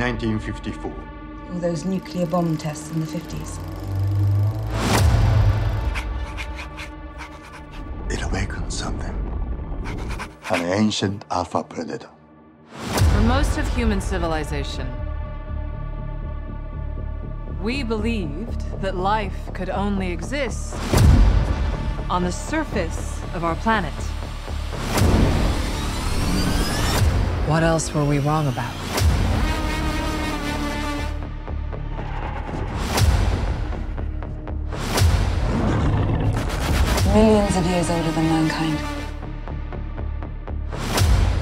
in 1954. All those nuclear bomb tests in the 50s. It awakens something. An ancient alpha predator. For most of human civilization, we believed that life could only exist on the surface of our planet. What else were we wrong about? Millions of years older than mankind.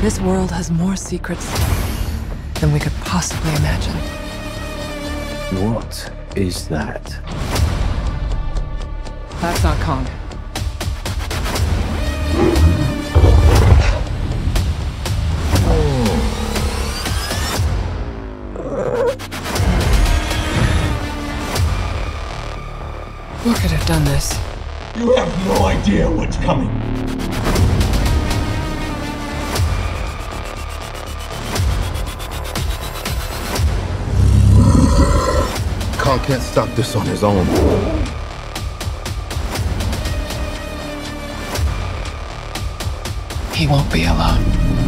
This world has more secrets than we could possibly imagine. What is that? That's not Kong. Who could have done this? You have no idea what's coming. Kong can't stop this on his own. He won't be alone.